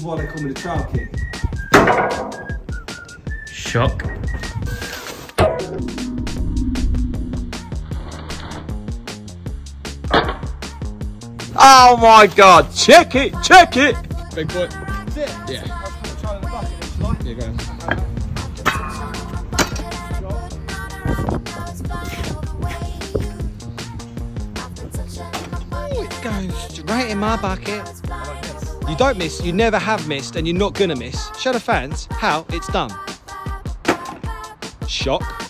is why they call me the trowel king. Shock. Oh my god, check it, check it! Big boy. Yeah. Yeah, go on. Oh, it goes right in my bucket. You don't miss, you never have missed, and you're not gonna miss. Show the fans how it's done. Shock.